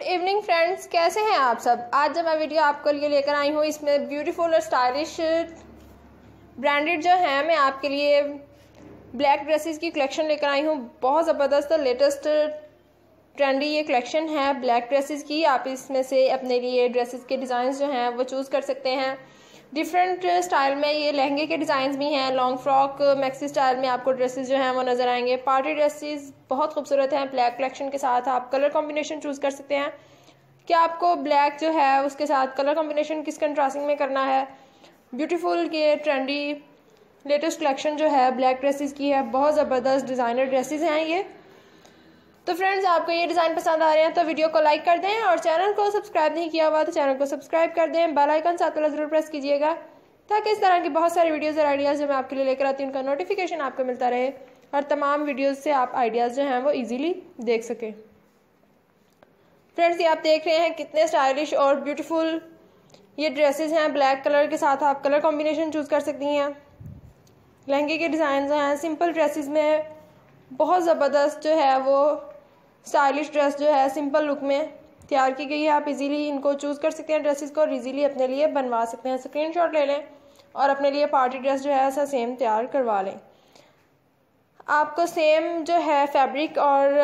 Good evening friends, कैसे हैं आप सब? आज जब मैं वीडियो आपके लिए लेकर आई हूँ, इसमें ब्यूटीफुल और स्टाइलिश ब्रांडेड जो है, मैं आपके लिए ब्लैक ड्रेसेस की कलेक्शन लेकर आई हूँ। बहुत ज़बरदस्त लेटेस्ट ट्रेंडी ये कलेक्शन है ब्लैक ड्रेसेस की। आप इसमें से अपने लिए ड्रेसेस के डिज़ाइन जो हैं, वो चूज़ कर सकते हैं। डिफरेंट स्टाइल में ये लहंगे के डिज़ाइन भी हैं। लॉन्ग फ्रॉक मैक्सी स्टाइल में आपको ड्रेसेस जो हैं वो नज़र आएँगे। पार्टी ड्रेसेस बहुत खूबसूरत हैं। ब्लैक कलेक्शन के साथ आप कलर कॉम्बिनेशन चूज़ कर सकते हैं। क्या आपको ब्लैक जो है उसके साथ कलर कॉम्बिनेशन किस कंट्रास्टिंग में करना है? ब्यूटीफुल ये ट्रेंडी लेटेस्ट कलेक्शन जो है ब्लैक ड्रेसेस की है। बहुत ज़बरदस्त डिज़ाइनर ड्रेसेस हैं ये। तो फ्रेंड्स आपको ये डिज़ाइन पसंद आ रहे हैं तो वीडियो को लाइक कर दें और चैनल को सब्सक्राइब नहीं किया हुआ तो चैनल को सब्सक्राइब कर दें। बेल आइकन साथ वाला ज़रूर प्रेस कीजिएगा, ताकि इस तरह की बहुत सारी वीडियोज़ और आइडियाज़ जो मैं आपके लिए लेकर आती हूँ, उनका नोटिफिकेशन आपको मिलता रहे और तमाम वीडियोज़ से आप आइडियाज़ जो हैं वो ईजिली देख सकें। फ्रेंड्स ये आप देख रहे हैं कितने स्टाइलिश और ब्यूटीफुल ये ड्रेसेस हैं। ब्लैक कलर के साथ आप कलर कॉम्बिनेशन चूज़ कर सकती हैं। लहंगे के डिज़ाइन हैं सिंपल ड्रेसेस में बहुत ज़बरदस्त जो है वो स्टाइलिश ड्रेस जो है सिंपल लुक में तैयार की गई है। आप इजीली इनको चूज़ कर सकते हैं ड्रेसेस को और इजीली अपने लिए बनवा सकते हैं। स्क्रीनशॉट ले लें और अपने लिए पार्टी ड्रेस जो है, ऐसा सेम तैयार करवा लें। आपको सेम जो है फैब्रिक और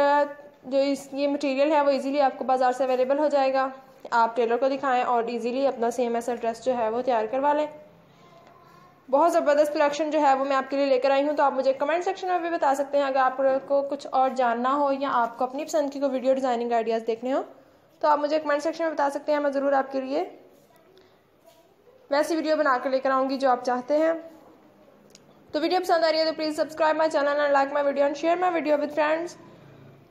जो इस, ये मटेरियल है, वो इजीली आपको बाज़ार से अवेलेबल हो जाएगा। आप टेलर को दिखाएँ और इजीली अपना सेम ऐसा ड्रेस जो है, वो तैयार करवा लें। बहुत ज़बरदस्त कलेक्शन जो है वो मैं आपके लिए लेकर आई हूँ तो आप मुझे कमेंट सेक्शन में भी बता सकते हैं अगर आपको कुछ और जानना हो या आपको अपनी पसंद की कोई वीडियो डिज़ाइनिंग आइडियाज़ देखने हो तो आप मुझे कमेंट सेक्शन में बता सकते हैं, मैं ज़रूर आपके लिए वैसी वीडियो बना कर लेकर आऊँगी जो आप चाहते हैं। तो वीडियो पसंद आ रही है तो please subscribe my channel and like my video and share my video with friends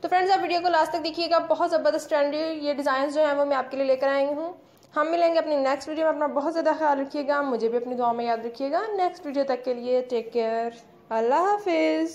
तो फ्रेंड्स आप वीडियो को लास्ट तक देखिएगा, बहुत ज़बरदस्त ट्रेंडी ये डिज़ाइन जो है वो मैं आपके लिए लेकर आई हूँ। हम मिलेंगे अपनी नेक्स्ट वीडियो में। अपना बहुत ज़्यादा ख्याल रखिएगा, मुझे भी अपनी दुआ में याद रखिएगा। नेक्स्ट वीडियो तक के लिए टेक केयर अल्लाह हाफिज़।